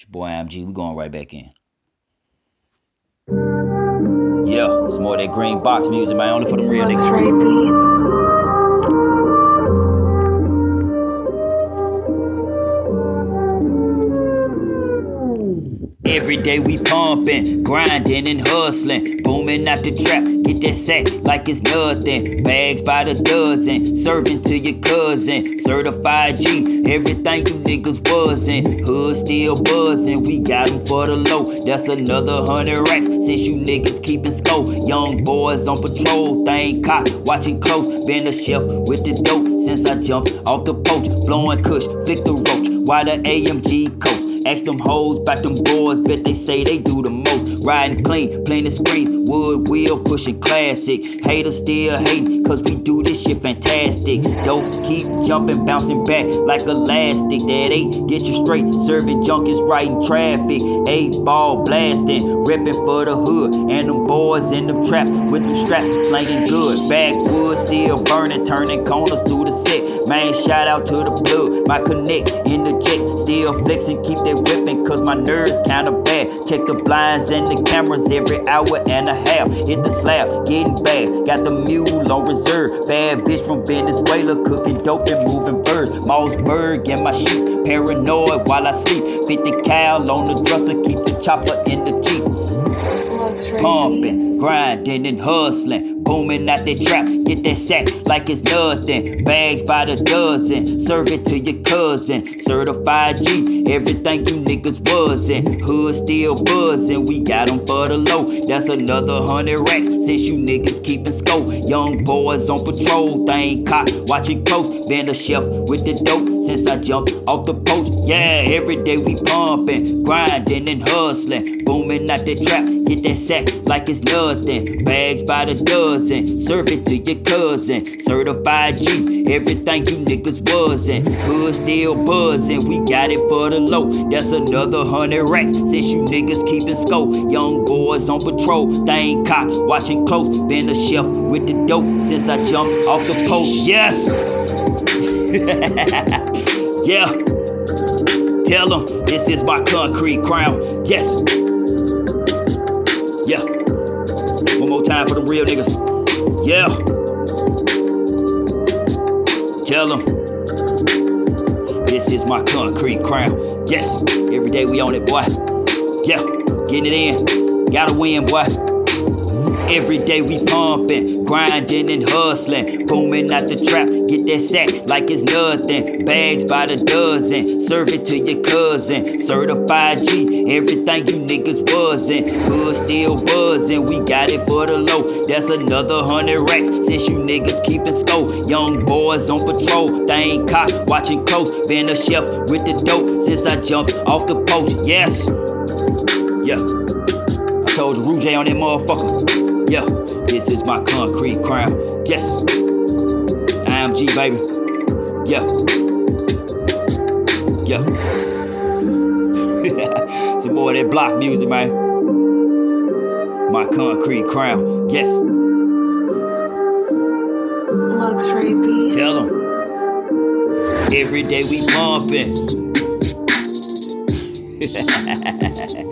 It's your boy MG. We going right back in. Yeah, it's more of that green box music, man. Only for them real niggas. Every day we pumping, grinding and hustling, booming out the trap. Get that sack like it's nothing. Bags by the dozen, serving to your cousin. Certified G, everything you niggas wasn't. Hood still buzzing, we got 'em for the low. That's another hundred racks since you niggas keeping score. Young boys on patrol, thing cock, watching close. Been a chef with the dope since I jumped off the poach. Blowing kush, flick the roach, while the AMG coast. Ask them hoes about them boys, bet they say they do the most. Riding clean, playing the screen, wood wheel pushing classic. Haters still hating, cause we do this shit fantastic. Don't keep jumping, bouncing back like elastic. That eight get you straight, serving junkies riding traffic. Eight ball blasting, ripping for the hood. And them boys in them traps with them straps slanging good. Backwood still burning, turning corners through the set. Man, shout out to the blood, my connect in the jets. Still flexing, keep that whipping, cause my nerves kinda bad. Check the blinds and the cameras every hour and a half. Hit the slab, getting back. Got the mule on reserve. Bad bitch from Venezuela, cooking dope and moving birds. Mossberg in my sheets, paranoid while I sleep. 50 cal on the dresser, keep the chopper in the Jeep. Pumping, grinding and hustling, booming out the trap. Get that sack like it's nothing. Bags by the dozen, serve it to your cousin. Certified G, everything you niggas wasn't. Hood still buzzing, we got 'em for the low. That's another hundred racks since you niggas keeping scope. Young boys on patrol, thing cock, watching close. Been a chef with the dope since I jumped off the post. Yeah, every day we pumping, grinding and hustling, booming out the trap. Get that sack like it's nothing. Bags by the dozen, serve it to your cousin. Certified G, everything you niggas wasn't. Hood still buzzing, we got it for the low. That's another hundred racks since you niggas keeping scope. Young boys on patrol, thing cock, watching close. Been a chef with the dope since I jumped off the post. Yes! yeah. Tell them this is my concrete crown. Yes. Yeah. One more time for the real niggas. Yeah. Tell them this is my concrete crown. Yes. Every day we on it, boy. Yeah. Getting it in. Gotta win, boy. Every day we pumping, grinding and hustling, booming out the trap. Get that sack like it's nothing. Bags by the dozen, serve it to your cousin. Certified G, everything you niggas wasn't. Hood still buzzing, we got it for the low. That's another hundred racks since you niggas keeping scope. Young boys on patrol, thing cock, watching close. Been a chef with the dope since I jumped off the post. Yes, yeah. I told you, Rouge on that motherfucker. Yeah, this is my concrete crown. Yes, IMG baby. Yeah, yeah. Some more of that block music, man. My concrete crown. Yes, Luxury Beats. tell them. Every day we pumping.